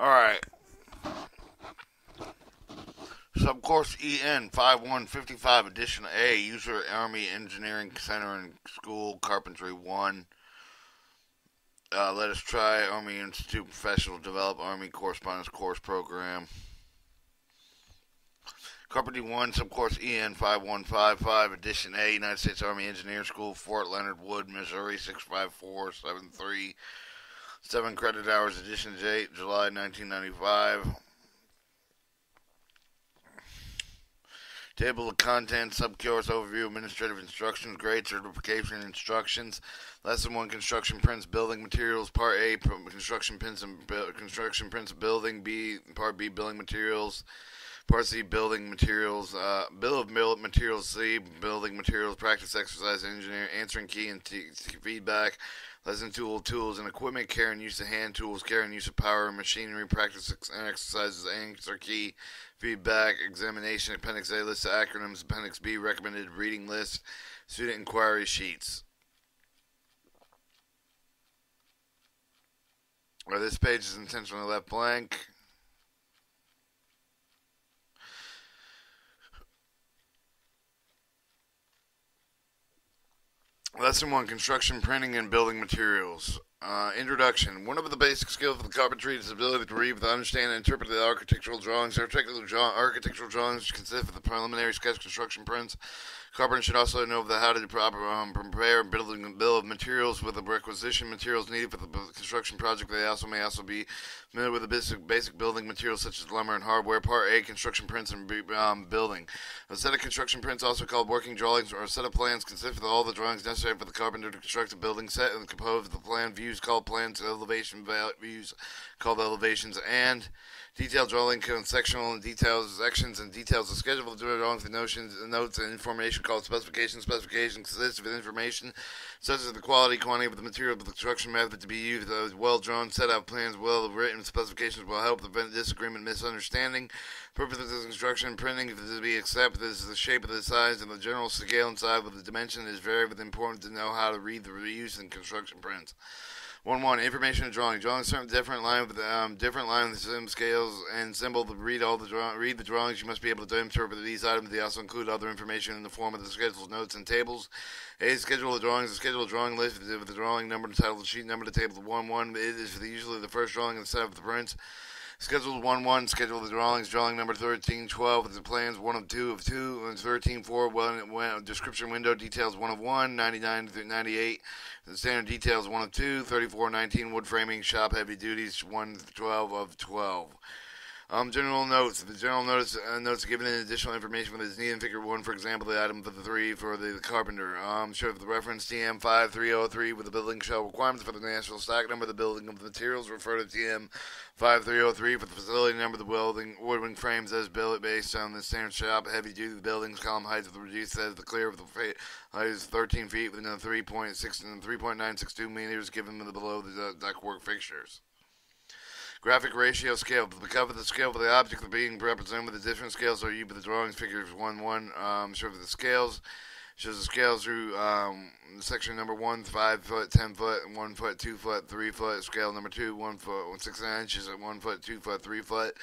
Alright. Subcourse EN 5155 Edition A User Army Engineering Center and School Carpentry 1. Uh, let us try Army Institute Professional Develop Army Correspondence Course Program. Carpentry 1, Subcourse EN 5155 Edition A United States Army Engineer School, Fort Leonard Wood, Missouri 65473. 7 credit hours, Edition 8, July 1995. Table of contents, subcourse overview, administrative instructions, grade certification instructions. Lesson one: construction prints, building materials. Part A: construction prints and construction prints, building. B: Part B: building materials. Part C: building materials. Uh, bill of materials. C: building materials. Practice exercise. Engineer answering key and t- feedback. Lesson tool tools and equipment. Care and use of hand tools. Care and use of power and machinery. Practice and exercises. Answer key feedback, examination, Appendix A, list of acronyms, Appendix B, recommended reading list, student inquiry sheets. Or this page is intentionally left blank. Lesson 1 Construction, Printing, and Building Materials. Uh, introduction. One of the basic skills of the carpentry is the ability to read, understand, and interpret the architectural drawings. Architectural, draw- architectural drawings consist of the preliminary sketch construction prints, Carpenter should also know the how to proper, um, prepare building a bill of materials with the requisition materials needed for the construction project. They also may also be familiar with the basic, basic building materials such as lumber and hardware. Part A: construction prints and um, building. A set of construction prints, also called working drawings, or a set of plans, consists of all the drawings necessary for the carpenter to construct a building set and composed of the plan views called plans, elevation views called elevations, and Detailed drawing sectional and details sections and details of schedule of drawings and notions, notes and information called specifications. Specifications consist of information such as the quality, quantity of the material, the construction method to be used, the well drawn set out plans, well written specifications will help prevent disagreement, misunderstanding. Purpose of the construction printing is to be accepted is the shape of the size and the general scale and size of the dimension is very important to know how to read the reuse and construction prints. One one information and drawing. Drawing certain different line with um, different line sim scales and symbol to read all the draw- read the drawings. You must be able to interpret these items. They also include other information in the form of the schedules, notes, and tables. A schedule of drawings. A schedule of drawing list with the drawing number, the title, the sheet number, the table. One one is usually the first drawing in the set of the prints. Schedule 1 1, schedule the drawings, drawing number 13 12 with the plans 1 of 2 of 2, and 13 4, one, description window details 1 of 1, 99 through 98, the standard details 1 of 2, 34 19, wood framing, shop heavy duties 1 12 of 12. Um, general notes. The general notice uh, notes given in additional information for the needed in Figure 1, for example, the item for the 3 for the, the carpenter. Um, show the reference TM 5303 with the building shell requirements for the national stock number, the building of the materials, refer to TM 5303 for the facility number, the building, woodwing frames as built based on the standard shop, heavy duty buildings, column heights of the reduced as the clear of the height is 13 feet within 3.6 and 3.962 meters given the below the ductwork fixtures. Graphic ratio scale. To cover the scale of the object being represented with the different scales are you but the drawings figures 1 1 um, show the scales. Shows the scales through um, section number 1, 5 foot, 10 foot, 1 foot, 2 foot, 3 foot. Scale number 2, 1 foot, 6 inches 1 foot, 2 foot, 3 foot.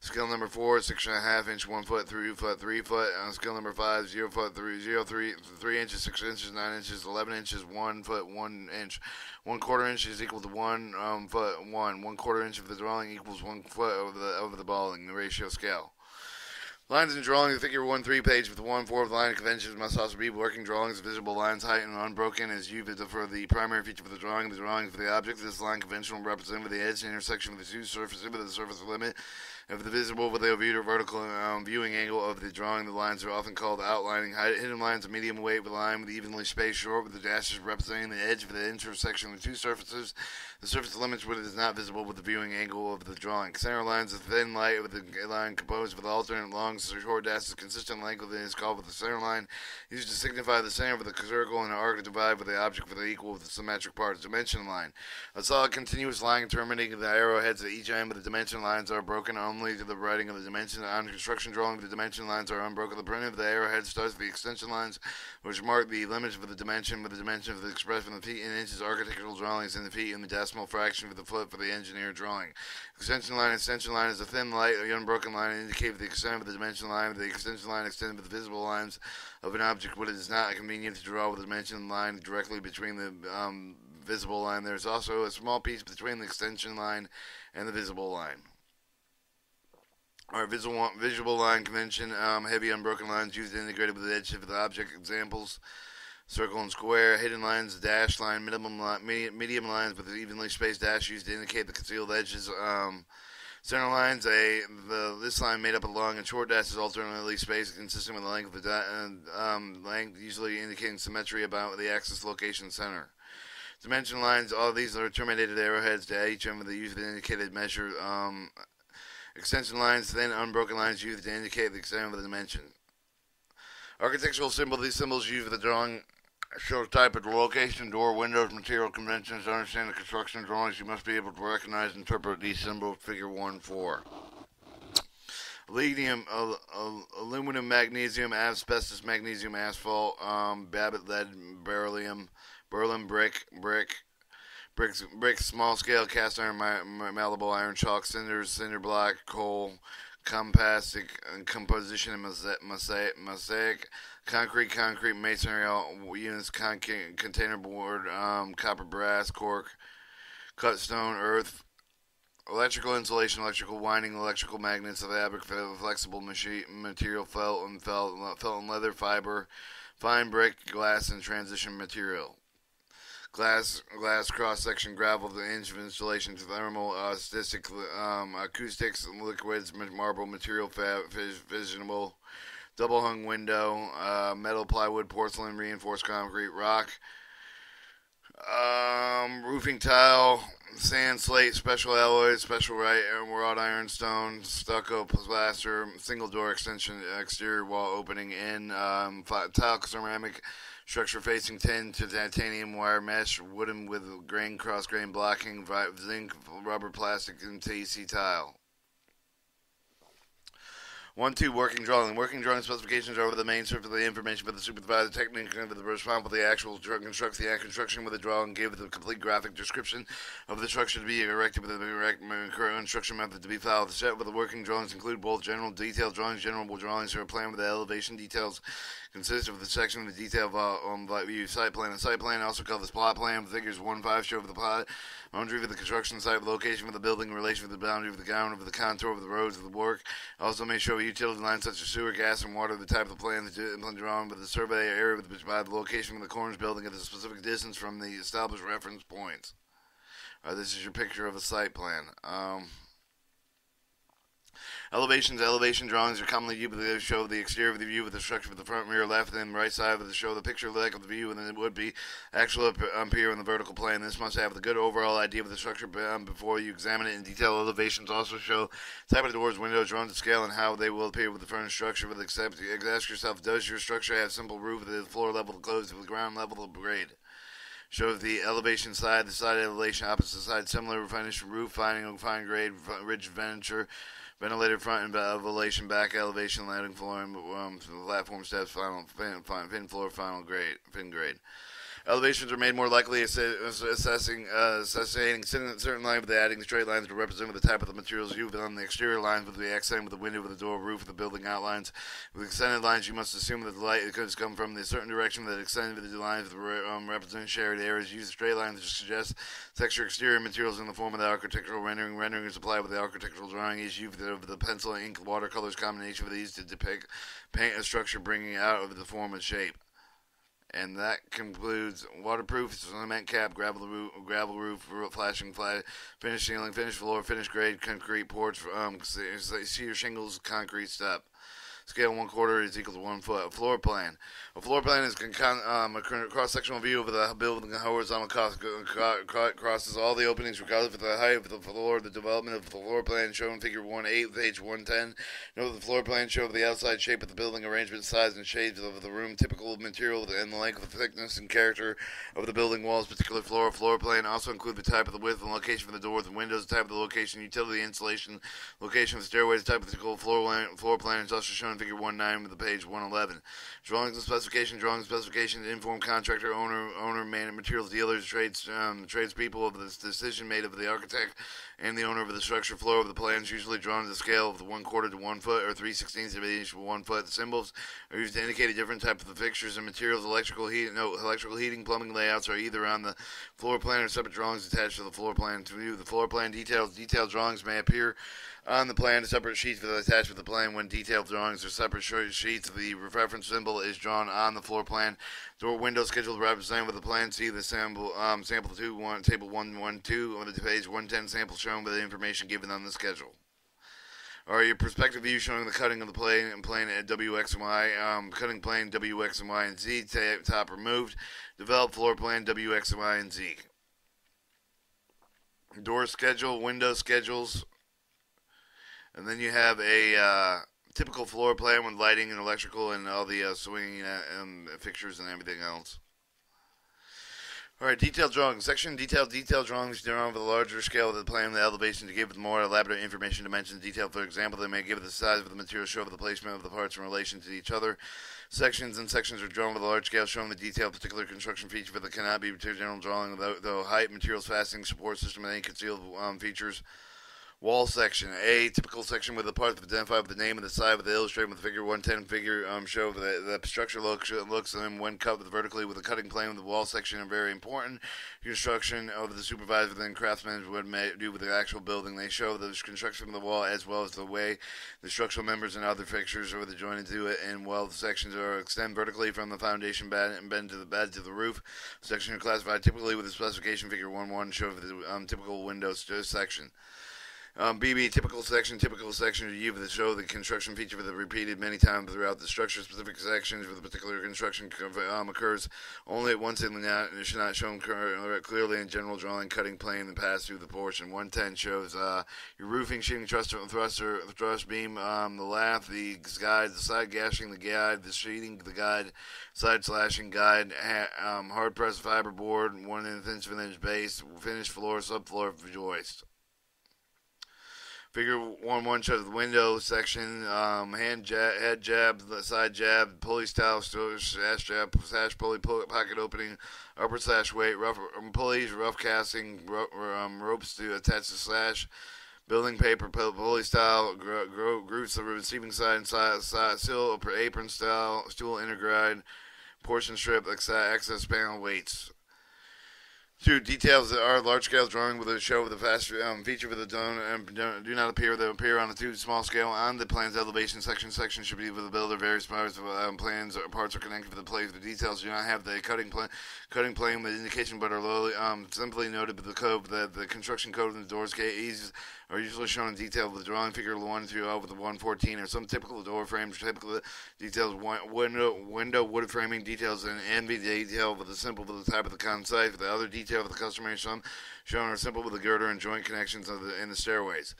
Skill number four, six and a half inch, one foot, three foot, three foot. Uh, skill number five, zero foot, three, zero, three, three inches, six inches, nine inches, eleven inches, one foot, one inch. One quarter inch is equal to one um, foot, one. One quarter inch of the drawing equals one foot over the over the balling. The ratio scale. Lines and drawing the figure 1 3 page with 1 4 of the line conventions must also be working drawings, visible lines, height, and unbroken as you for the primary feature for the drawing, the drawing for the object. This line conventional represented with the edge and intersection of the two surfaces with the surface limit if the visible with a vertical um, viewing angle of the drawing, the lines are often called outlining. Hidden lines are medium weight with a line with evenly spaced short with the dashes representing the edge of the intersection of the two surfaces. The surface limits what is not visible with the viewing angle of the drawing. Center lines are thin light with a line composed with alternate long or short dashes. Consistent length of it is called with the center line, used to signify the center of the circle and an arc divided with the object for the equal of the symmetric parts. Dimension line. A solid continuous line terminating the arrowheads at each end of the dimension lines are broken only to the writing of the dimension. On construction drawing, the dimension lines are unbroken. The printing of the arrowhead starts with the extension lines, which mark the limits of the dimension, with the dimension of the expression in the feet and inches. Architectural drawings in the feet and the decimal fraction for the foot for the engineer drawing. Extension line, extension line is a thin, light, unbroken line indicating the extent of the dimension line. The extension line extends with the visible lines of an object when it is not convenient to draw with the dimension line directly between the um, visible line. There's also a small piece between the extension line and the visible line. Our visual, visual line convention, um, heavy unbroken lines used integrated with the edge of the object. Examples, circle and square, hidden lines, dash line, minimum line, medium lines with evenly spaced dash used to indicate the concealed edges. Um, center lines, a the this line made up of long and short dashes alternately spaced, consistent with the length of the da- um, length, usually indicating symmetry about the axis location center. Dimension lines, all these are terminated arrowheads to each end of the usually indicated measure. Um, Extension lines, then unbroken lines used to indicate the extent of the dimension. Architectural symbol, these symbols used for the drawing show type of location, door, windows, material conventions. To understand the construction drawings, you must be able to recognize and interpret these symbols, figure 1 4. Lithium, uh, uh, aluminum, magnesium, asbestos, magnesium, asphalt, um, Babbitt lead, beryllium, Berlin brick, brick, bricks, bricks, small scale cast iron, malleable iron, chalk, cinders, cinder block, coal, composite, composition and mosaic, mosaic, concrete, concrete, masonry units, con- container board, um, copper, brass, cork, cut stone, earth, electrical insulation, electrical winding, electrical magnets, fabric, flexible machine, material, felt and felt, felt and leather, fiber, fine brick, glass, and transition material glass glass cross section gravel the inch of installation thermal uh, static um, acoustics liquids marble material fab visionable double hung window uh, metal plywood porcelain reinforced concrete rock um, roofing tile sand slate special alloys special right wrought iron stone stucco plaster single door extension exterior wall opening in um, tile ceramic Structure facing tin to titanium wire mesh, wooden with grain cross grain blocking, zinc, rubber, plastic, and TC tile. One, two, working drawing. Working drawing specifications are over the main surface of the information for the supervisor technique and the responsible for the actual construction. The construction with the drawing give the complete graphic description of the structure to be erected with the correct construction method to be filed. The set with the working drawings include both general detailed drawings, general drawings, or a plan with the elevation details consists of the section of the detail uh, um, view site plan. The site plan also called the plot plan. Figures 1 5 show the plot, boundary of the construction site, location of the building, relation of the boundary of the ground, of the contour of the roads of the work. Also may show utility lines such as sewer, gas, and water, the type of the plan, the plan drawn with the survey area with the location of the corners building at the specific distance from the established reference points. Uh, this is your picture of a site plan. Um, Elevations, elevation drawings are commonly used to show the exterior of the view with the structure of the front, rear, left, and right side of the show the picture like of the view, and then it would be actual here in the vertical plane. This must have the good overall idea of the structure um, before you examine it in detail. Elevations also show type of doors, windows, drawn to scale, and how they will appear with the furnished structure. With except, ask yourself, does your structure have simple roof the floor level closed with the ground level grade? show the elevation side, the side elevation opposite side, similar finished roof, finding fine grade, ridge venture, Ventilated front and elevation, back elevation, landing flooring, um, platform steps, final fin, fin floor, final grade, fin grade. Elevations are made more likely assessing uh, certain lines with the adding straight lines to represent the type of the materials on the exterior lines with the accent with the window, with the door, roof, the building outlines. With extended lines, you must assume that the light could come from the certain direction that extended with the lines um, represent shared areas. Use straight lines to suggest texture exterior materials in the form of the architectural rendering. Rendering is applied with the architectural drawing is used of the pencil, ink, watercolors combination of these to depict paint a structure bringing out of the form and shape. And that concludes waterproof cement cap, gravel roof, gravel roof, flashing flat, finished ceiling, finished floor, finished grade, concrete porch, um, cedar shingles, concrete step. Scale one quarter is equal to one foot. A floor plan. A floor plan is con- um, a cross-sectional view of the building horizontal cross- crosses all the openings regardless of the height of the floor. The development of the floor plan shown in Figure 1.8, page 110. Note the floor plan show the outside shape of the building, arrangement, size, and shapes of the room, typical material, and the length, the thickness, and character of the building walls. Particular floor. Floor plan also include the type of the width and location for the doors and windows, type of the location, utility, insulation, location of the stairways, type of the floor plan. Floor plan is also shown Figure 1.9 with the page 111. Drawings and specification, drawing specifications, inform contractor, owner, owner, man, materials dealers, trades, um, tradespeople of this decision made of the architect and the owner of the structure floor of the plans, usually drawn to the scale of the one quarter to one foot or three sixteenths of an inch to one foot. The symbols are used to indicate a different type of the fixtures and materials. Electrical heat, no, electrical heating, plumbing layouts are either on the floor plan or separate drawings attached to the floor plan. To view the floor plan details, detailed drawings may appear on the plan, separate sheets with attached with the plan when detailed drawings or separate sheets. The reference symbol is drawn on the floor plan. Door window scheduled represented with the plan. See the sample um, sample two one table one one two on the page one ten sample shown with the information given on the schedule. Or your perspective view showing the cutting of the plane and plane at W, X, and Y. Um, cutting plane W, X, and Y, and Z. Top removed. Develop floor plan W, X, and Y, and Z. Door schedule, window schedules, and then you have a uh, typical floor plan with lighting and electrical and all the uh, swinging um, fixtures and everything else. All right, detailed drawings. Section detailed detailed drawings drawn with a larger scale of the plan, the elevation to give it more elaborate information, dimensions, detail. For example, they may give the size of the material, show the placement of the parts in relation to each other. Sections and sections are drawn with a large scale, showing the detailed particular construction feature that cannot be a general drawing, though, though height, materials, fastening, support system, and any concealed um, features. Wall section. A typical section with the parts identified with the name and the side with the illustration with the figure 110 figure um, show the, the structure looks looks and when cut vertically with a cutting plane with the wall section are very important. Construction of the supervisor then craftsmen would do with the actual building. They show the construction of the wall as well as the way the structural members and other fixtures are joined to it and the sections are extend vertically from the foundation bed and bend to the bed to the roof. Section are classified typically with the specification figure 1-1 show the um, typical windows section. Um, BB, typical section, typical section review of the show, the construction feature with the repeated many times throughout the structure. Specific sections with the particular construction um, occurs only at once in the net and should not shown clearly in general drawing, cutting plane, and pass through the portion. 110 shows uh, your roofing, sheeting, thruster, thruster, thrust beam, um, the lath, the guide, the side gashing, the guide, the sheeting, the guide, side slashing guide, ha- um, hard pressed fiber board, one inch inch base, finished floor, subfloor joist. Figure one one shows the window section, um, hand jab, head jamb, side jamb, pulley stile, sash jab, sash pulley, pull, pocket opening, upper slash weight, rough um, pulleys, rough casting, ro- um, ropes to attach the slash, building paper, pulley stile, gro- gro- grooves the receiving side and side, side seal, apron style, stool intergride, portion strip, access panel weights. Two details that are large scale drawing with a show with a fast um, feature with a don't, um, do not appear. They appear on a two small scale on the plan's elevation section. Section should be with the builder. Various parts of um, plans or parts are connected with the plane. The details do not have the cutting plan, cutting plane with indication, but are lowly, um, simply noted with the code that the construction code in the doors gate are usually shown in detail with the drawing figure 1 through L with the 114 or some typical door frames, typical details, window, window wood framing details, and envy detail with the simple with the type of the con site. For the other detail of the customary shown, shown are simple with the girder and joint connections of the, in the stairways.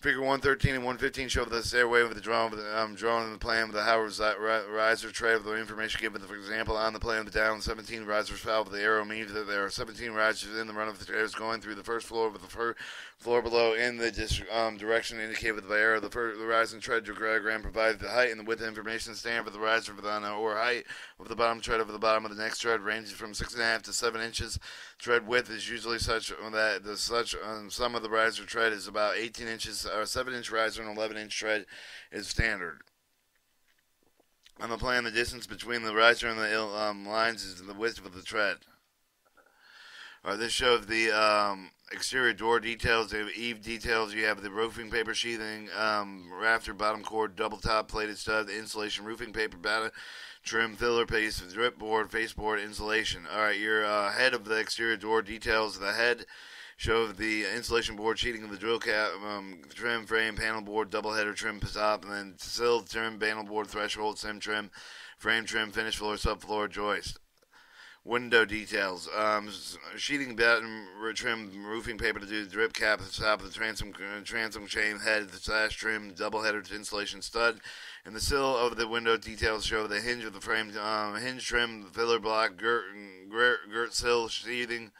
Figure 113 and 115 show the stairway with the drawing, with the, um, in the plan with the Howard's riser tray with the information given. For example, on the plan of the down 17 risers valve, the arrow means that there are 17 risers in the run of the stairs going through the first floor with the first floor below in the dis- um, direction indicated with the arrow. The, first, rising tread diagram provides the height and the width information stand for the riser for the or height of the bottom tread over the bottom of the next tread ranges from six and a half to seven inches. Tread width is usually such that the such um, some of the riser tread is about 18 inches or 7 inch riser and 11 inch tread is standard. The plan, the distance between the riser and the um, lines is the width of the tread. Uh, this shows the um, exterior door details, the eave details. You have the roofing paper sheathing, um, rafter, bottom chord, double top plated stud, the insulation, roofing paper, batter, trim, filler paste, drip board, face board, insulation. All right, your uh, head of the exterior door details the head show the insulation board sheeting of the drill cap, um, trim frame, panel board, double header trim top, and then sill trim, panel board, threshold, sim trim, frame trim, finish floor, subfloor, joist. Window details. Um, sheeting batten trim, roofing paper to do the drip cap the top of the transom, uh, transom chain head, the slash trim, double header insulation stud, and the sill of the window details show the hinge of the frame, um, hinge trim, filler block, girt, girt, girt sill, sheathing,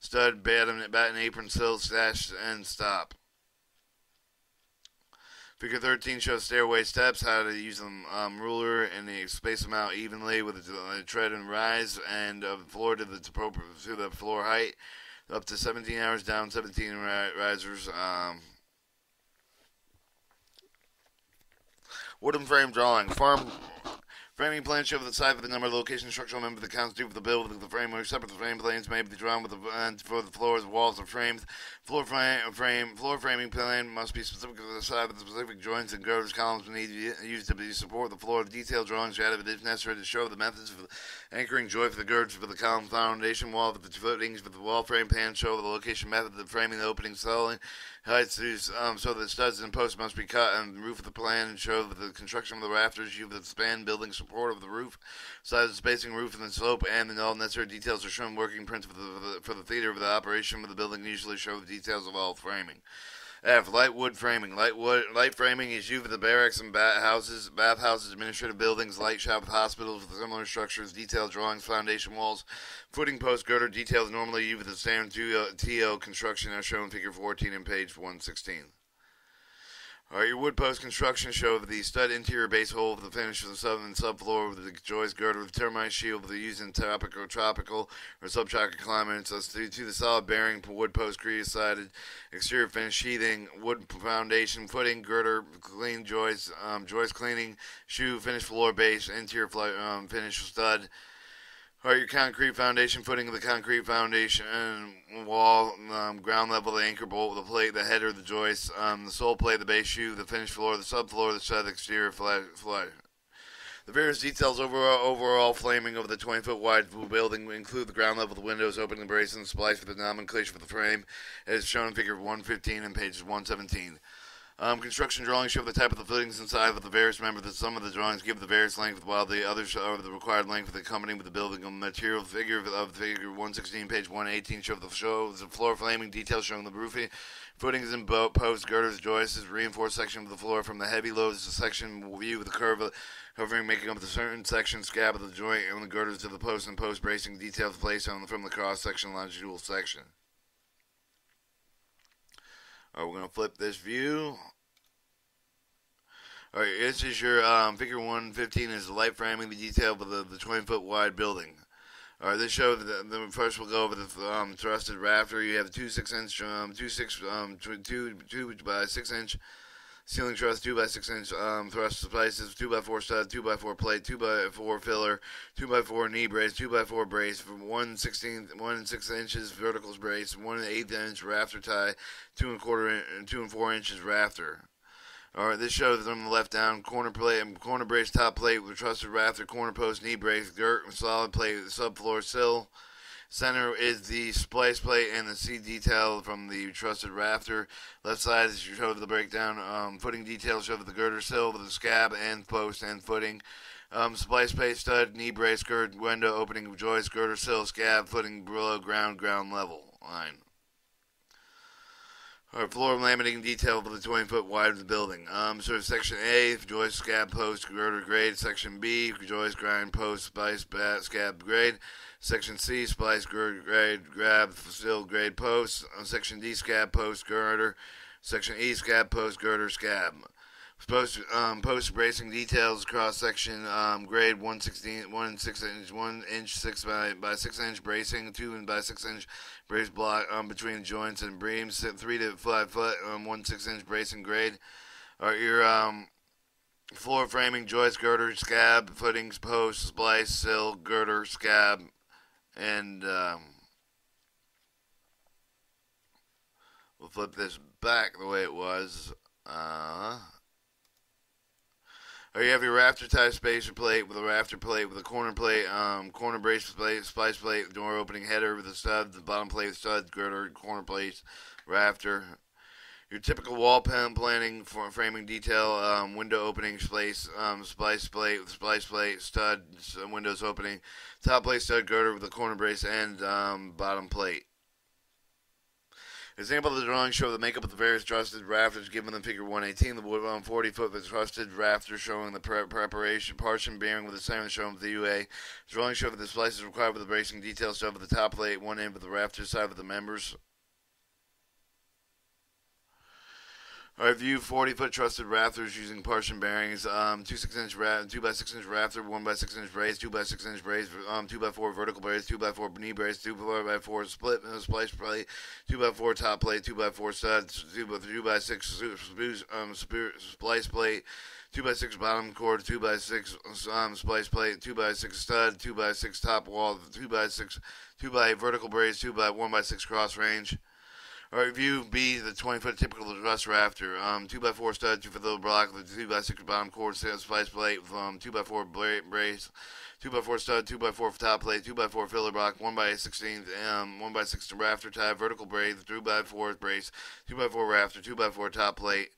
stud, batten, batten apron, sill, slash, and stop. Figure 13 shows stairway steps, how to use them um, ruler and space them out evenly with a, tread and rise, and uh, floor to the to the floor height, up to 17 hours down, 17 ri- risers. Um, wooden frame drawing, farm Framing plans show the size of the number, location, structural member, the due for the build of the framework. Separate the frame planes may be drawn with the uh, for the floors, walls, or frames. Floor frame, frame floor framing plan must be specific to the size of the specific joints and girders. Columns need to be used to be support the floor. Detailed drawings added if necessary to show the methods for anchoring joint for the girders for the column foundation wall for the footings for the wall frame pan show the location method of the framing the opening selling heights um, so the studs and posts must be cut and the roof of the plan and show the construction of the rafters, you the span building support of the roof, size of spacing, roof and the slope, and then all necessary details are shown. Working prints for the, for the theater of the operation of the building usually show the details of all framing. F. Light wood framing. Light wood light framing is used for the barracks and bath houses, bathhouses, administrative buildings, light shop hospitals with similar structures, detailed drawings, foundation walls, footing post girder details normally used for the standard TO construction as shown in figure 14 and page 116. Right, your wood post construction show of the stud interior base hole of the finish of the southern subfloor with the joist girder with termite shield with the using tropical, tropical or subtropical climates. So to, to the solid bearing wood post creosoted exterior finish sheathing wood foundation footing girder clean joist um, joist cleaning shoe finish floor base interior um, finish stud or your concrete foundation footing of the concrete foundation wall, um, ground level, the anchor bolt, the plate, the header, the joist, um, the sole plate, the base shoe, the finished floor, the subfloor, the stud, exterior flat, flat. The various details overall, overall flaming of the 20 foot wide building include the ground level, the windows, opening braces, and splice for the nomenclature for the frame, as shown in figure 115 and pages 117. Um, construction drawings show the type of the footings inside of the various members. That some of the drawings give the various length, while the others are the required length of the company with the building material. Figure of the figure 116, page 118 show the shows the floor flaming details showing the roofing, footings and boat posts, girders, joists, reinforced section of the floor from the heavy loads to section view with the curve hovering, making up the certain section scab of the joint and the girders to the post and post bracing details placed on from the cross section longitudinal section. Alright, we're going to flip this view. Alright, this is your um, figure 115 is the light framing, the detail of the, the 20 foot wide building. Alright, this show, the, the, first we'll go over the um, thrusted rafter. You have two 6 inch, um, two, six, um, two, two by 6 inch ceiling truss, 2 by 6 inch um, thrust splices, 2 by 4 stud, 2 by 4 plate, 2 by 4 filler, 2 by 4 knee brace, 2 by 4 brace, from 1 16, 1 and 6 inches verticals brace, 1 and 8 inch rafter tie, 2 and quarter, 2 and 4 inches rafter. Alright, this shows from the left down corner plate, and corner brace top plate with trusted rafter, corner post, knee brace, girt, solid plate, subfloor sill. Center is the splice plate and the C detail from the trusted rafter. Left side is your show the breakdown. Um, footing details show the girder sill the scab and post and footing. Um, splice plate stud, knee brace, gird, window opening, joist, girder sill, scab, footing below ground, ground level line. Our floor laminating detail for the 20 foot wide of the building. Um, so section A, joist, scab, post, girder, grade. Section B, joist, grind, post, splice, bat, scab, grade. Section C, splice, grade, grab, still, grade, post. Uh, section D, scab, post, girder. Section E, scab, post, girder, scab. Post, um, post bracing details cross section um, grade 116 1 and 6 inch 1 inch 6 by, by 6 inch bracing 2 and by 6 inch brace block um, between joints and beams 3 to 5 foot um, 1 6 inch bracing grade or your um, floor framing joist girder scab footings post splice sill girder scab and um, we'll flip this back the way it was. Uh, Or you have your rafter type spacer plate with a rafter plate with a corner plate, um, corner brace plate, splice plate, door opening header with a stud, the bottom plate, stud, girder, corner plates, rafter. Your typical wall pan planning for framing detail, um, window opening splice, um, splice plate with splice plate, stud, windows opening, top plate, stud, girder with a corner brace, and um, bottom plate. Example of the drawing show the makeup of the various trusted rafters given in Figure 118. The wood on 40 foot the trusted rafters showing the pre- preparation, partition bearing with the same shown with the UA. The drawing show that the splices required with the bracing details shown with the top plate, one end of the rafter side of the members. I view 40 foot trusted rafters using partition bearings, um, 2 6 inch ra- 2 by 6 inch rafter, 1 by 6 inch brace, 2 by 6 inch brace, um, 2 by 4 vertical brace, 2 by 4 knee brace, 2 by 4 split uh, splice plate, 2 by 4 top plate, 2 by 4 studs, 2 by 2 by 6 um, splice plate, 2 by 6 bottom chord, 2 by 6 um, splice plate, 2 by 6 stud, 2 by 6 top wall, 2 by 6 2 by vertical brace, 2 by 1 by 6 cross range. All right, view B, the 20 foot typical truss rafter. Um, 2x4 stud, 2 for the block, the 2x6 bottom chord, splice plate, um, 2x4 brace, 2x4 stud, 2x4 top plate, 2x4 filler block, 1x16, um, 1x6 rafter tie, vertical brace, 3x4 brace, 2x4 rafter, 2x4 top plate.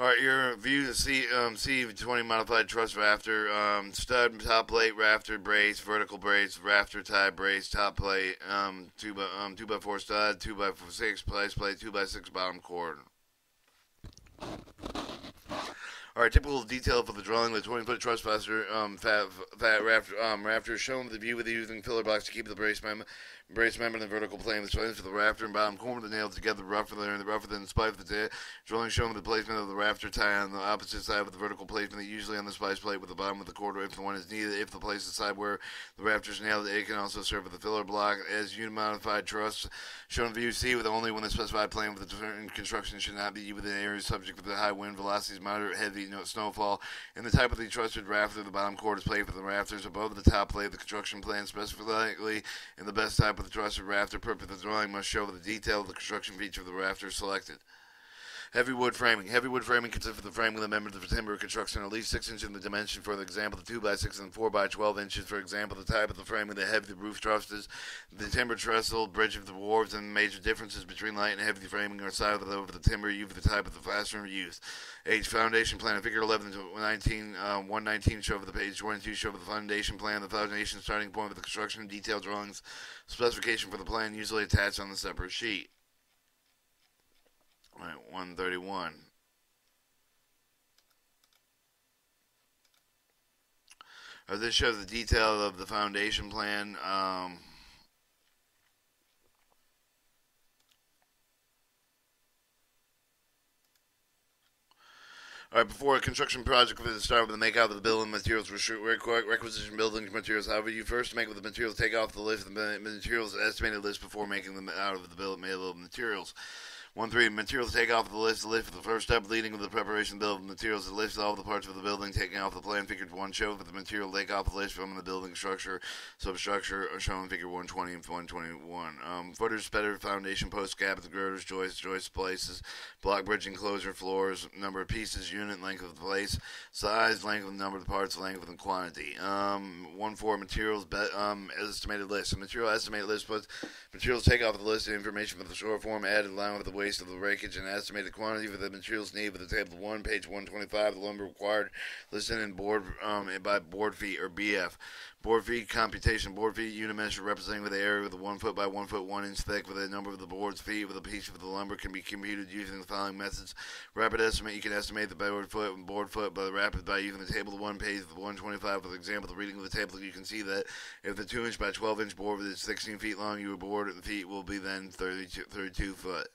All right, your view to C um, C20 modified truss rafter, um, stud, top plate, rafter, brace, vertical brace, rafter tie, brace, top plate, um, two by um, two by four stud, two by six place plate, two by six bottom chord. All right, typical detail for the drawing: the 20-foot truss rafter, um, fat, fat rafter, um, rafter shown with the view with the using filler blocks to keep the brace Brace member in the vertical plane, the joints for the rafter and bottom corner of the nail together, rougher than the rougher than the spike of the tail. Drawing showing the placement of the rafter tie on the opposite side of the vertical placement, usually on the splice plate with the bottom of the cord if the one is needed. If the place is side where the rafter is nailed, it can also serve as the filler block. As unit modified truss shown view C with only when the specified plane with the construction should not be within areas subject to the high wind velocities, moderate heavy snowfall. In the type of the trusted rafter, the bottom chord is placed with the rafters above the top plate of the construction plan, specifically in the best type of the trusted rafter purpose of the drawing must show the detail of the construction feature of the rafter selected. Heavy wood framing. Heavy wood framing consists of the framing of the members of the timber construction at least 6 inches in the dimension, for example, the 2 by 6 and 4 by 12 inches, for example, the type of the framing, the heavy roof trusses, the timber trestle, bridge of the wharves, and major differences between light and heavy framing are side of the, over the timber used the type of the classroom used. Age foundation plan. Figure 11 to 19, uh, 119 show over the page 22 show of the foundation plan, the foundation starting point of the construction detail drawings, specification for the plan usually attached on the separate sheet. Right, 131. Uh, this shows the detail of the foundation plan. Um, All right, before a construction project for the start with the makeout of the building materials, requisition building materials. However, you first make the materials, take off the list of the materials estimated list before making them out of the bill of materials. One three materials take off the list. List the first step leading to the preparation of the materials. The list all the parts of the building taking off the plan. Figure one show for the material take off the list from the building structure substructure shown figure 120 and 121. Um, footers, better foundation, post gaps, girders, joists, joist places, block bridge enclosure, floors, number of pieces, unit length of the place, size, length of the number of the parts, length and quantity. Um, one four materials be, um, estimated list. The material estimated list puts materials take off the list of information for the short form added along with the waste of the breakage and estimated quantity for the materials needed with the table 1, page 125, the lumber required, listed in board um, by board feet or BF. Board feet computation. Board feet unit measure representing with the area with a 1 foot by 1 foot 1 inch thick with a number of the board's feet with a piece of the lumber can be computed using the following methods. Rapid estimate. You can estimate the board foot and board foot by the rapid by using the table 1 page of 125. For example, the reading of the table, you can see that if the 2 inch by 12 inch board is 16 feet long, your board feet will be then 32, 32 foot.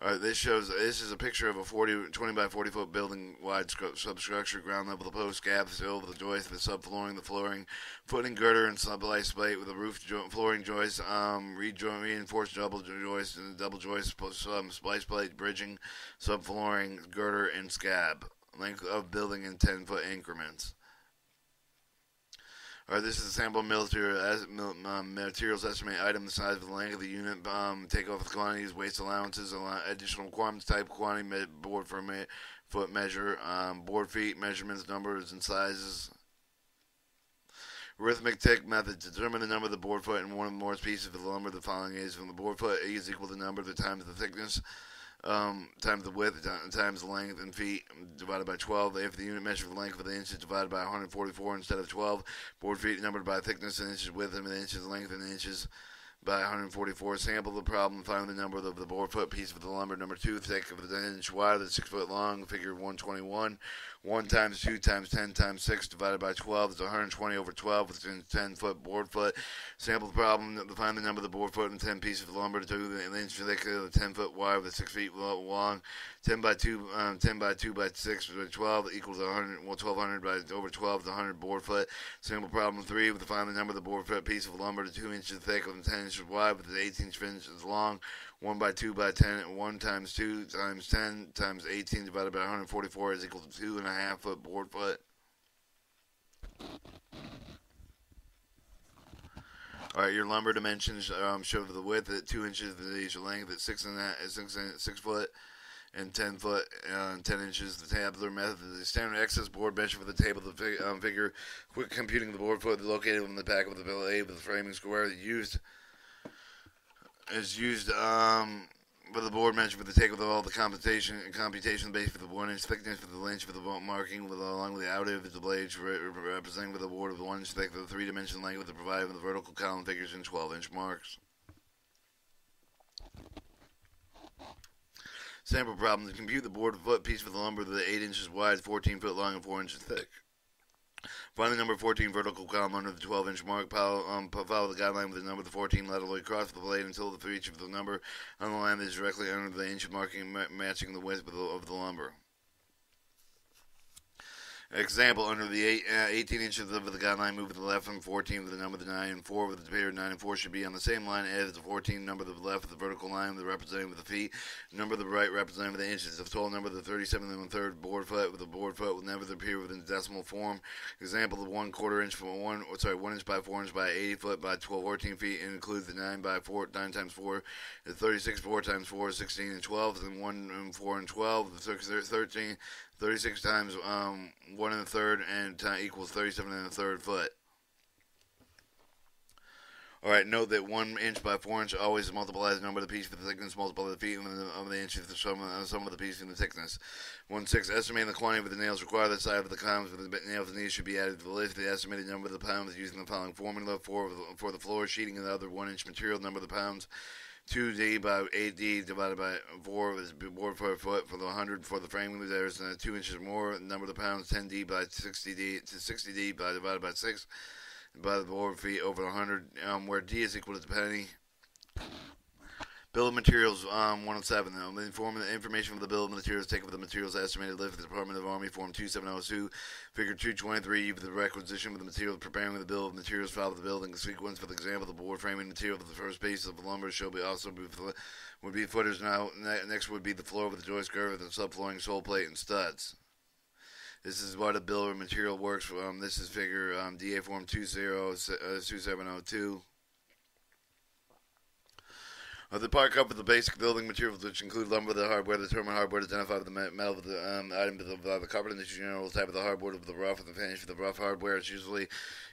All right, this shows this is a picture of a 40, 20 by 40 foot building wide substructure, ground level, the post, gap, sill, the joist, the subflooring, the flooring, footing, girder, and sublice plate with a roof jo- flooring joist, um, rejoin, reinforced double joist, and double joist, um, splice plate, bridging, subflooring, girder, and scab. Length of building in 10 foot increments. This is a sample military as, um, materials estimate item, the size of the length of the unit, um, take off the quantities, waste allowances, additional requirements, type, quantity, board for me, foot measure, um, board feet, measurements, numbers, and sizes. Arithmetic method determine the number of the board foot and one or more pieces of the lumber. The following is from the board foot A is equal to the number of the times the thickness um, times the width times the length in feet divided by 12. If the unit measure for the length of the inch is divided by 144 instead of 12, board feet numbered by thickness in inches, width in inches, length in inches by 144. Sample the problem, find the number of the board foot piece of the lumber. Number two, thick of the 10 inch wide, the six foot long, figure 121. 1 times 2 times 10 times 6 divided by 12 is 120 over 12 within 10 foot board foot. Sample the problem, find the number of the board foot and 10 pieces of lumber to do the inch thick, the 10 foot wide with 6 feet long. 10 by 2, um, 10 by 2 by 6 by 12 equals 100, well, 1200 by over 12 is 100 board foot. Sample problem 3, with the find the number of the board foot piece of lumber to 2 inches thick and 10 inches wide with 18 inches long. 1 by 2 by 10, 1 times 2 times 10 times 18 divided by 144 is equal to 2.5 foot board foot. Alright, your lumber dimensions um, show the width at 2 inches, the length at 6, and that, 6, 6 foot, and 10 foot uh, and 10 inches. The tabular method, the standard excess board measure for the table, the fig, um, figure, quick computing the board foot located on the back of the bill A with the framing square used is used um, with the board measure for the take with all the computation and computation base for the one inch thickness for the length for the marking with along with the outer of the blades representing with the board of the one inch thick for the three dimensional length with the provided with the vertical column figures in 12 inch marks. Sample problem to compute the board foot piece for the lumber that 8 inches wide, 14 foot long, and 4 inches thick. Find the number 14 vertical column under the 12 inch mark. Follow, um, follow the guideline with the number the 14 laterally across the blade until the each of the number on the line is directly under the inch marking matching the width of the, of the lumber. Example, under the eight, uh, 18 inches of the guideline, move to the left from 14 with the number the 9 and 4 with the period 9 and 4 should be on the same line as the 14 number of the left of the vertical line the representing with the feet, number of the right representing with the inches, the total number of the 37 and third board foot with the board foot will never appear within decimal form. Example, the 1 quarter inch from 1, sorry, 1 inch by 4 inch by 80 foot by 12, 14 feet and includes the 9 by 4, 9 times 4, the 36, 4 times 4, 16 and 12, and 1 and 4 and 12, the 13, 36 times um, 1 and a third and equals 37 and a third foot. Alright, note that 1 inch by 4 inch always multiplies the number of the piece for the thickness multiplied the feet of the, of the inch of the sum, sum of the piece and the thickness. 1 6. Estimating the quantity of the nails required, the size of the columns for the nails and knees should be added to the list. The estimated number of the pounds using the following formula for, for the floor sheeting and the other 1 inch material, number of the pounds 2D by 8D divided by 4 is board per foot for the 100 for the framing. There's uh, 2 inches more. Number of the pounds 10D by 60D to 60D by divided by 6 by the board feet over 100, um, where D is equal to the penny. Bill of Materials um, 107. Now, the, inform, the information from the Bill of Materials taken with the materials estimated lift for the Department of Army Form 2702, Figure 223 for the requisition of the material preparing the Bill of Materials filed with the building sequence. For example, the board framing material for the first piece of the lumber shall be also be would be footers now. Next would be the floor with the joist girth and subflooring sole plate and studs. This is what a bill of material works. From. this is figure um, DA form 2702. Uh, the part covered the basic building materials, which include lumber, the hardware, the term hardware identified with the metal of the um, item, the, the, the carpet, and the general type of the hardwood of the rough and the finish for the rough hardware. It's usually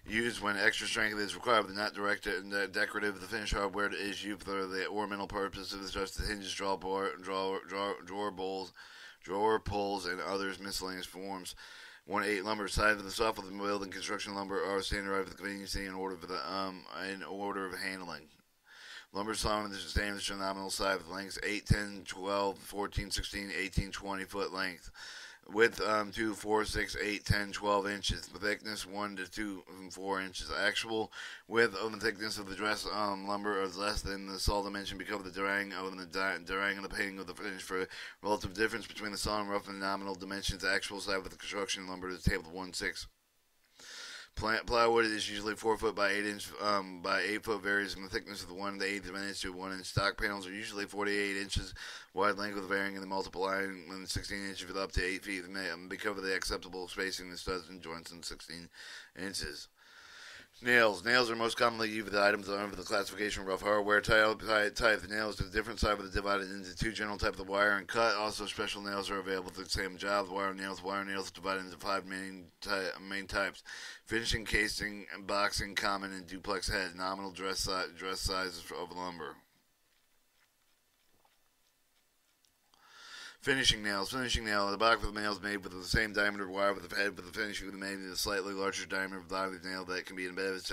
used when extra strength is required, but not direct and uh, decorative. The finished hardware is used for the ornamental purposes, such as hinges, draw, bar, draw, draw, drawer bowls, drawer pulls, and others miscellaneous forms. One eight lumber side of the soft of the building construction lumber are standardized with convenience in order for the um in order of handling. Lumber sawn is the same as nominal size with lengths 8, 10, 12, 14, 16, 18, 20 foot length. Width um, 2, 4, 6, 8, 10, 12 inches. The thickness 1 to 2 and 4 inches. Actual width of the thickness of the dress um, lumber is less than the saw dimension because of the drying of the drying and the painting of the finish. For relative difference between the saw and rough and nominal dimensions, actual size of the construction lumber is table 1 6. Plant plywood is usually four foot by eight inch um, by eight foot, varies from the thickness of the one to eighth of an inch to one inch. Stock panels are usually 48 inches wide, length with varying in the multiple line and 16 inches up to eight feet. May um, of the acceptable spacing, the studs and joints in 16 inches. Nails. Nails are most commonly used with items under the classification of rough hardware type. type. The nails to the different side the divided into two general types of wire and cut. Also, special nails are available for the same job. Wire nails. Wire nails divided into five main ty- main types: finishing, casing, boxing, common, and duplex head. Nominal dress size, dress sizes of lumber. Finishing nails. Finishing nail. The back of the nail is made with the same diameter wire with the head, with the finishing made in a slightly larger diameter of the nail that can be embedded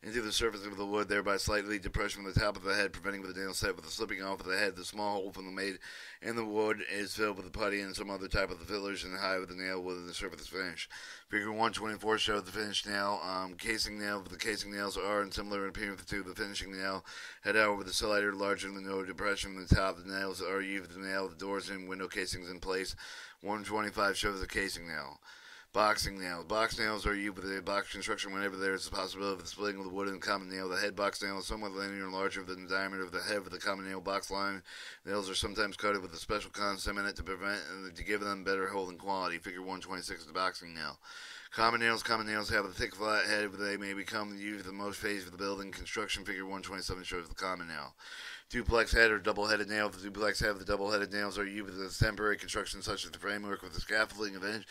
into the surface of the wood, thereby slightly depression from the top of the head, preventing the nail set with the slipping off of the head. The small hole from the made in the wood is filled with the putty and some other type of the fillers, and the high of the nail with the surface finish. Figure 124 shows the finished nail. Um, casing nail. The casing nails are in similar appearance to the finishing nail. Head out with the slider larger than the no depression from the top. The nails are used to nail the doors and window casings in place. 125 shows the casing nail. Boxing nails. Box nails are used with a box construction whenever there is a possibility of splitting of the wood and the common nail. The head box nail is somewhat linear and larger than the diameter of the head of the common nail box line. Nails are sometimes coated with a special cement to prevent and to give them better holding quality. Figure 126 is the boxing nail. Common nails. Common nails have a thick flat head, but they may become used the most phase of the building. Construction figure 127 shows the common nail duplex head or double-headed nail. The duplex head of the double-headed nails are used with temporary construction such as the framework with the scaffolding. Advantage,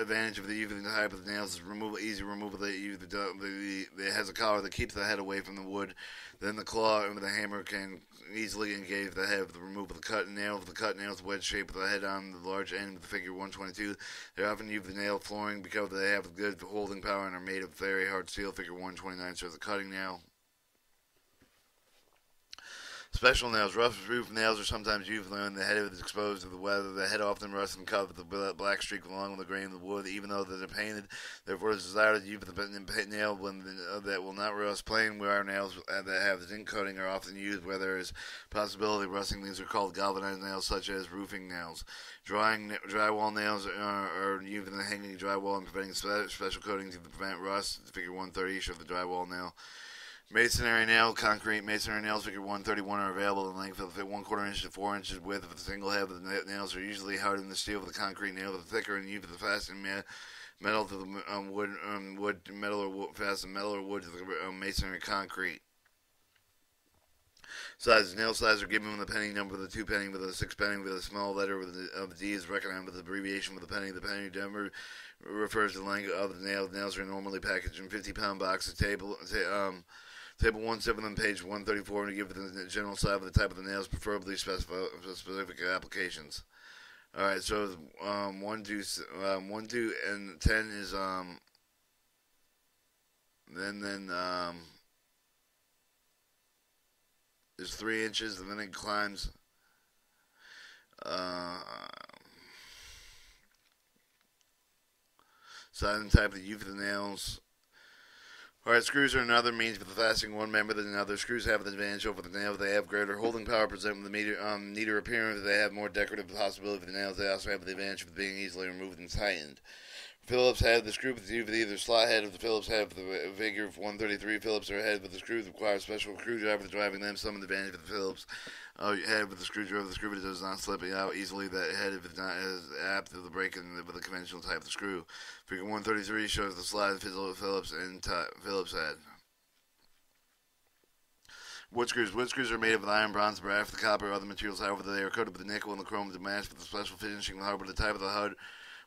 advantage of the even type of the nails is removal, easy removal. That the, the, the, it has a collar that keeps the head away from the wood. Then the claw with the hammer can easily engage the head the removal of the cut nail. The cut nail is wedge shape with the head on the large end of the figure 122. They're often use the nail flooring because they have good holding power and are made of very hard steel. Figure 129 shows the cutting nail. Special nails. Rough roof nails are sometimes used when the head is exposed to the weather. The head often rusts and covered with a black streak along with the grain of the wood, even though they're painted. Therefore, it's desired to use the nail when the, uh, that will not rust. Plain wire nails that have zinc coating are often used where there is possibility of rusting. These are called galvanized nails, such as roofing nails. Drying drywall nails are, are used in the hanging drywall and preventing special coatings to prevent rust. Figure 130 shows the drywall nail. Masonry nail, concrete masonry nails, figure 131 are available in length of 1 quarter inch to 4 inches width with a single head. The nails are usually harder than the steel with the concrete nail, the thicker and for the fastening metal to the um, wood, um, wood, metal or wood, fasten metal or wood to the um, masonry concrete. Sizes. Nail size are given with the penny number with a two penny with a six penny with a small letter with the, of D is recognized with the abbreviation with the penny. The penny number refers to the length of the nail. The nails are normally packaged in 50 pound boxes. Table. Um, Table 17 on page 134 to give the general size of the type of the nails, preferably specific applications. All right, so um, one, two, um, one, two, and ten is um, then then um, is three inches, and then it climbs. Uh, size and type of the use of the nails. Alright, screws are another means of fastening one member than another. Screws have an advantage over the nail. They have greater holding power, present the meter, um, neater appearance. They have more decorative possibility for the nails. They also have the advantage of being easily removed and tightened. Phillips head, the screw with either slot head of the Phillips head of the figure of 133 Phillips or head with the screws requires special screwdriver for driving them. Some of the advantage of the Phillips uh, head with the screwdriver. The screw does not slip out easily. That head if it's not as apt to the break with the conventional type of screw. Figure 133 shows the slide Phillips and Phillips head. Wood screws. Wood screws are made of iron, bronze, brass, the copper, or other materials. However, they are coated with the nickel and the chrome to match with the special finishing. However, the type of the HUD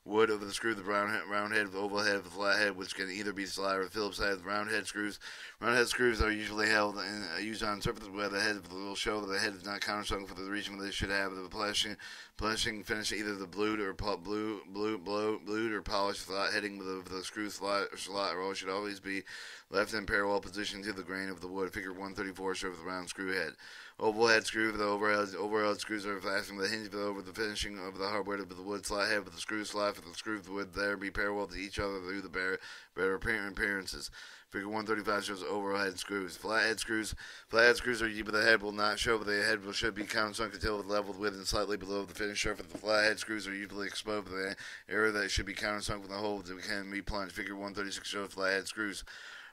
wood over the screw, the round head, round head, the oval head, the flat head, which can either be slide or Phillips head. The round head screws. Round head screws are usually held and uh, used on surfaces where the head will show that the head is not countersunk for the region where they should have the polishing, polishing finish, either the blued or blue, blue, blue, blued or polished flat heading with the, the screw slot, slot roll should always be left in parallel position to the grain of the wood. Figure 134 shows the round screw head. Oval head screw. The overhead, overhead screws are fastened with the hinge over the finishing of the hardware of the wood slot head with the screw slot for the screws would there be parallel to each other through the better, better appearances. Figure 135 shows overhead screws. Flathead screws. Flathead screws are deep, but the head will not show, but the head will should be countersunk until leveled with and slightly below the finished surface. The flathead screws are usually exposed to the area that should be countersunk with the hole that can be plunged. Figure 136 shows flathead screws.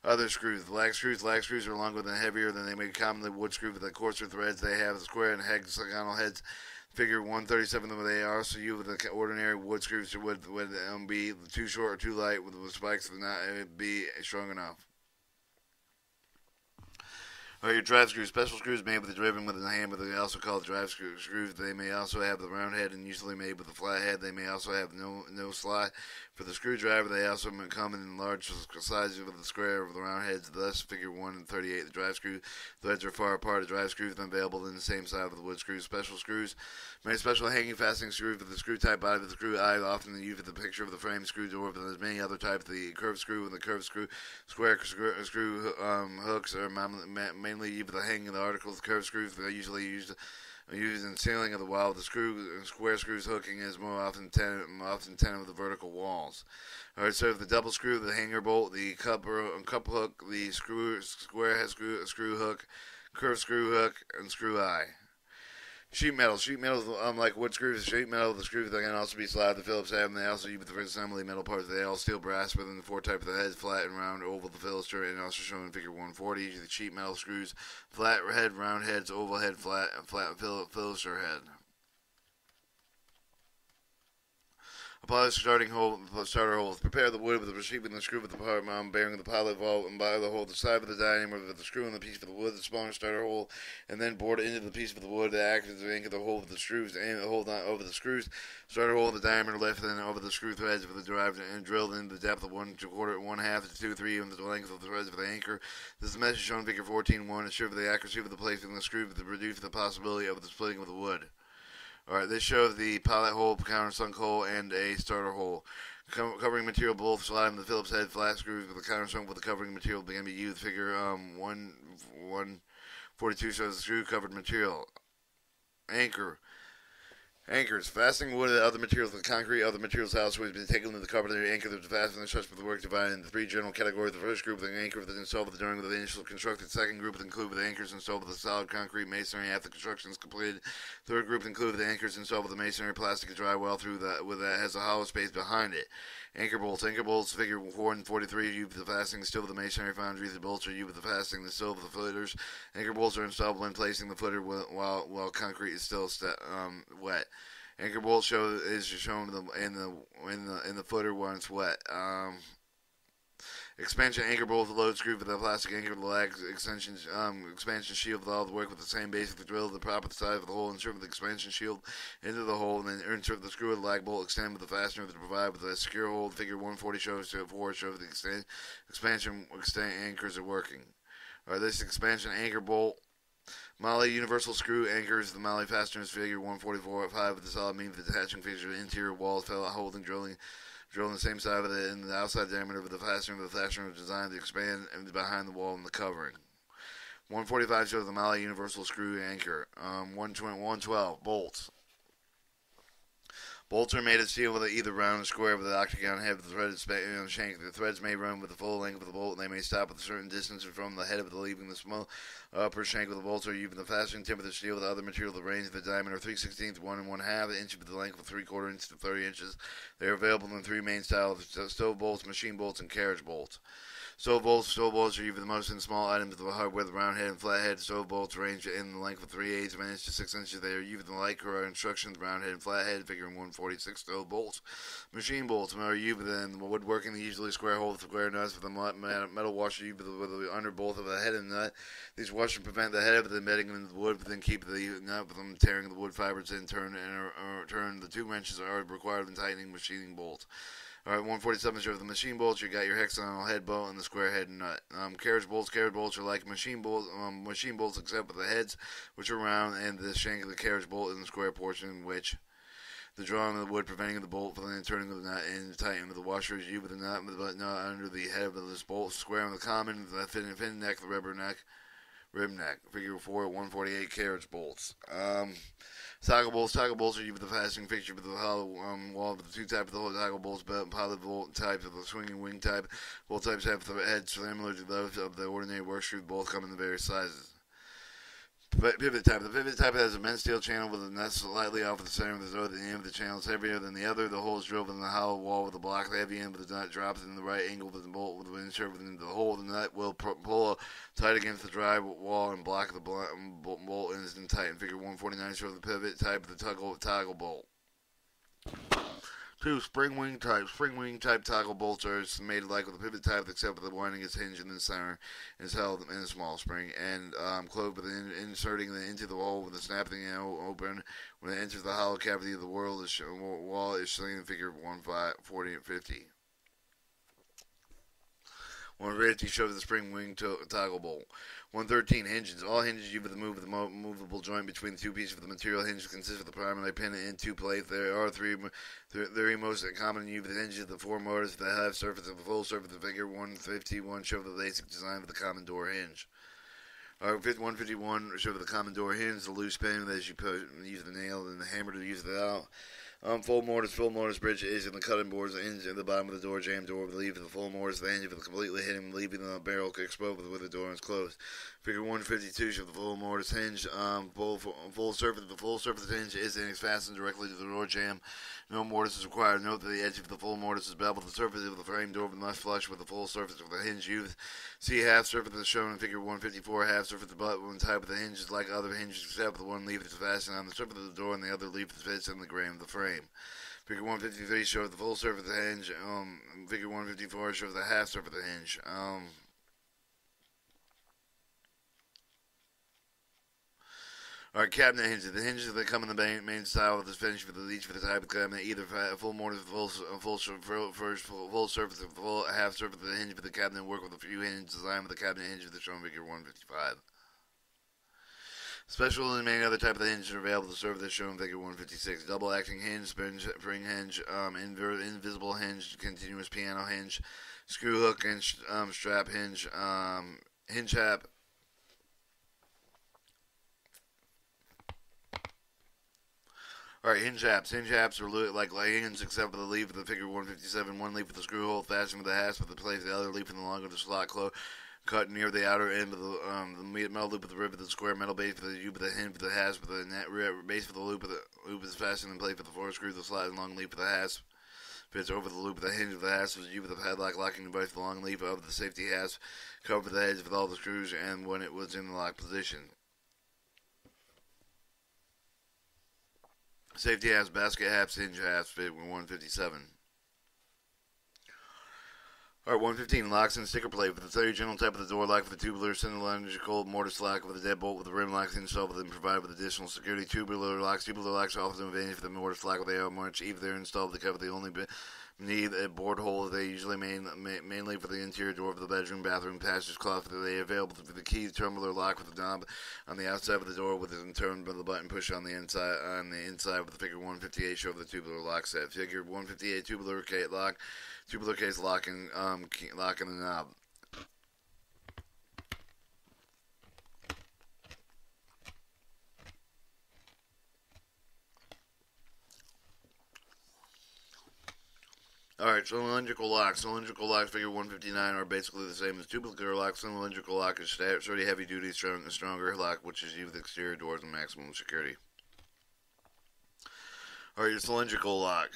Other screws. The lag screws. Lag screws are longer and heavier than they may commonly wood screw with the coarser threads. They have the square and hexagonal heads. Figure 137 they are also used with the ordinary wood screws would would um, be too short or too light with the spikes would not uh, be strong enough. Or your drive screws. Special screws made with a driven with a hammer. They also called drive screw, screws. They may also have the round head and usually made with a flat head. They may also have no no slide. For the screwdriver, they also come in large sizes with the square of the round heads. Thus, figure 1 and 38. The drive screw threads are far apart. The drive screws are available in the same side of the wood screws. Special screws many special hanging fastening screws with the screw type body with the screw eye. Often used with the picture of the frame screw door, but there's many other types. The curved screw and the curved screw, square screw, screw um, hooks are mainly used for the hanging of the articles. The curved screws are usually used used in ceiling of the wall. The screw square screws hooking is more often ten, often ten of the vertical walls. All right, so the double screw, the hanger bolt, the cup or cup hook, the screw square head screw screw hook, curved screw hook, and screw eye. Sheet metal. Sheet metal, I'm unlike wood screws, sheet metal, the screws that can also be slide the Phillips head, and they also use the assembly metal parts. They all steel brass within the four type of the heads, flat and round, oval, the Phillips and also shown in figure 140. The sheet metal screws, flat head, round heads, oval head, flat, and flat Phillips head. Apply the starting hole, starter holes. Prepare the wood with the receiving the screw with the part mount bearing the pilot valve and by the hole the side of the diameter with the screw and the piece of the wood, the smaller starter hole, and then bored into the piece of the wood that acts as the anchor the hole with the screws and the hole over the screws. Starter hole the diameter left then over the screw threads for the drive and drilled into the depth of one quarter, one half to two, three, and the length of the threads of the anchor. This is message shown figure 14.1 to show the accuracy of the placing of the screw to reduce the possibility of the splitting of the wood. Alright, this shows the pilot hole, countersunk hole, and a starter hole. Co covering material both slide the Phillips head flat screws with the countersunk with the covering material to be. Figure um, 1, 142 shows the screw covered material. Anchor. Anchors. Fastening wood and other materials with concrete, other materials house has been taken into the carpentry anchor that fasten the such for the work divided into three general categories. The first group with an anchor that installed with the during the initial construction. Second group include with anchors installed with the solid concrete masonry after construction is completed. Third group include with the anchors installed with the masonry plastic and drywall through that with that has a hollow space behind it. Anchor bolts. Anchor bolts figure 4 and 43 used with the fastening still with the masonry foundry. The bolts are used with the fastening the still with the footers. Anchor bolts are installed when placing the footer while while concrete is still um, wet. Anchor bolt show is shown in the in the in the in the footer it's wet. Um, expansion anchor bolt with a load screw for the plastic anchor the lag extension um, expansion shield with all the work with the same basic drill the proper side of the hole insert with the expansion shield into the hole and then insert the screw with the lag bolt extend with the fastener to provide with a secure hold figure 140 shows to 4 shows the extend, expansion extend anchors are working. Alright, this expansion anchor bolt Molly universal screw anchors the Molly fasteners figure 144 at 5 with the solid mean the detaching feature interior walls fell holding drilling drilling the same side of the, in the outside diameter of the fastener the fastener was designed to expand and behind the wall and the covering. 145 shows the Molly universal screw anchor. Um, 112 bolts Bolts are made of steel with either round or square with an octagon head with a threaded shank. The threads may run with the full length of the bolt, and they may stop at a certain distance from the head of the leaving the small uh, upper shank with the bolts or even the fastening tip of the steel with other material. The range of the diameter 3 16ths, 1 and 1 half inch with the length of 3 quarter inch to 30 inches. They are available in three main styles: stove bolts, machine bolts, and carriage bolts. Stove bolts, stove bolts are even the most in small items with a hardware, the round head and flat head. Stove bolts range in the length of 3 eighths of an inch to 6 inches. They are even the light correct instruction, the round head and flat head, figuring 146 stove bolts. Machine bolts are even the woodworking, the usually square hole with square nuts with a metal washer even with the under both of the head and nut. These washers prevent the head of the embedding into the wood, but then keep the nut from tearing the wood fibers in turn and or, or turn. The two wrenches are required in tightening machining bolts. All right, 147 shows the machine bolts. You got your hexagonal head bolt and the square head nut. Um, carriage bolts. Carriage bolts are like machine bolts. Um, machine bolts, except with the heads, which are round, and the shank of the carriage bolt in the square portion, which the drawing of the wood preventing the bolt from the turning of the nut and tightening of the washer is used with the nut, but not under the head of this bolt. Square on the common, the fin, fin neck, the rubber neck, rib neck. Figure 4 148 carriage bolts. Um, Toggle bolts. Toggle bolts are used with the fastening fixture with the hollow um, wall with the two types of the toggle bolts, belt pilot bolt types of the swinging wing type. Both types have the heads similar to those of the ordinary screw. Both come in the various sizes. Pivot type. The pivot type has a men's steel channel with a nut slightly off the center of the throat. The end of the channel is heavier than the other. The hole is drilled in the hollow wall with a block. The heavy end of the nut drops in the right angle with the bolt with the insert within the hole. The nut will pull tight against the dry wall and block the bolt instant tight. In figure 149 shows the pivot type of the toggle, toggle bolt. Two spring wing type. Spring wing type toggle bolts are made like with a pivot type, except for the winding is hinged in the center and is held in a small spring and um, closed with in, inserting the, into the wall with a snapping open. When it enters the hollow cavity of the wall, is wall is seen in figure 1, 5, 40, and 50. 150 shows the spring wing to- toggle bolt. 113 hinges. All hinges use the move of the mo- movable joint between the two pieces of the material. Hinges consist of the primary pin and two plates. There are three, th- three most common use the hinges. Of the full mortise, the half surface, of the full surface. The figure 151 show the basic design of the common door hinge. Uh, 151 show the common door hinge, the loose pin that you put, use the nail and the hammer to use it out. Um, full mortise, full mortise bridge is in the cutting boards, the hinge at the bottom of the door, jam door, leave the leaf of the full mortise, the hinge of the completely hidden, leaving the barrel exposed with the door is closed. Figure 152 shows the full mortise hinge, um, full, full surface, the full surface hinge is is fastened directly to the door jamb. No mortise is required. Note that the edge of the full mortise is beveled. The surface of the frame door must flush with the full surface of the hinge used. See half surface as shown in figure 154. Half surface butt when type of the hinge is like other hinges except the one leaf is fastened on the surface of the door and the other leaf fits in the grain of the frame frame. Figure 153 shows the full surface of the hinge. Um, figure 154 shows the half surface of the hinge. Um, Alright, cabinet hinges. The hinges that come in the main, main style of this finish for the each for the type of cabinet, either full mortise, full full full, full, full surface, full half surface of the hinge for the cabinet. Work with a few hinges design with the cabinet hinge for the shown figure 155. Special and many other type of hinges are available to serve this show figure 156. Double acting hinge, spring, hinge, um, inver, invisible hinge, continuous piano hinge, screw hook and um, strap hinge, um, hinge hasp. Alright, hinge hasps. Hinge hasps are like hinges except for the leaf of the figure 157. One leaf with the screw hole fastened with the hasp with the place, the other leaf in the longer of the slot close cut near the outer end of the um, the metal loop of the rib of the square metal base for the U of the hinge for the hasp for the net base for the loop of the loop is fastened in place for the four screws the slide long leaf of the hasp fits over the loop of the hinge of the hasp with U of the padlock locking device the long leaf of the safety hasp cover the edge with all the screws and when it was in the lock position. Safety hasp, basket hasp, hinge hasp fit 157. Alright, 115 locks and striker plate for the very general type of the door lock for the tubular cylindrical mortise lock with a deadbolt with the rim locks installed with and provided with additional security tubular locks. Tubular locks are often advantage for the mortise lock with are much either they're installed to cover the only need a board hole. They usually main, mainly for the interior door of the bedroom, bathroom, passage cloth. They are available for the key tubular lock with the knob on the outside of the door with it turned by the button push on the inside on the inside with the figure 158 show of the tubular lock set. Figure 158 tubular lock case locking um, locking the knob. Alright, cylindrical lock. Cylindrical lock figure 159 are basically the same as tubular lock. Cylindrical lock is sturdy, heavy duty, strong, stronger lock, which is used with exterior doors and maximum security. Alright, your cylindrical lock.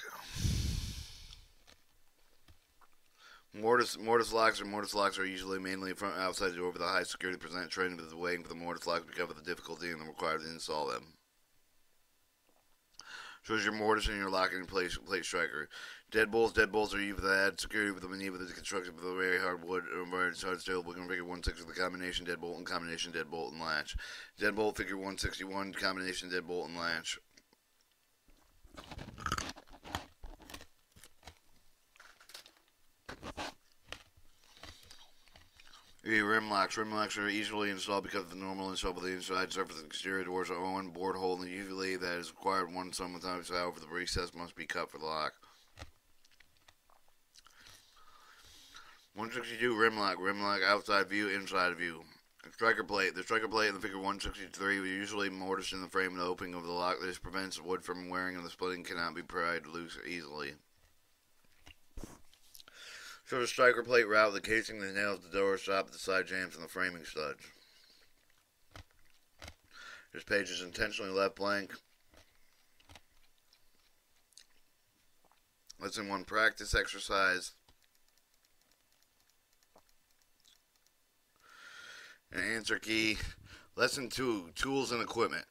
Mortise, mortise locks or mortise locks are usually mainly front outside the door with a high security percent training with the waiting for the mortise lock because of the difficulty and the required to install them. Shows your mortise and your locking place plate striker. Deadbolts, deadbolts are used to add security with the maneuver the construction of a very hard wood or very hard steel. We can figure 160 with the combination deadbolt and combination deadbolt and latch. Deadbolt figure 161 combination deadbolt and latch. The rim locks. Rim locks are easily installed because of the normal install of the inside surface and exterior doors are one board hole, and usually that is required one sometimes. However, the recess must be cut for the lock. 162 rim lock. Rim lock outside view, inside view. Striker plate. The striker plate in the figure 163 we usually mortise in the frame and the opening of the lock. This prevents wood from wearing and the splitting cannot be pried loose easily. So the striker plate route, the casing, the nails, the door stop, the side jambs, and the framing studs. This page is intentionally left blank. Lesson 1 Practice Exercise. And answer key. Lesson 2 Tools and Equipment.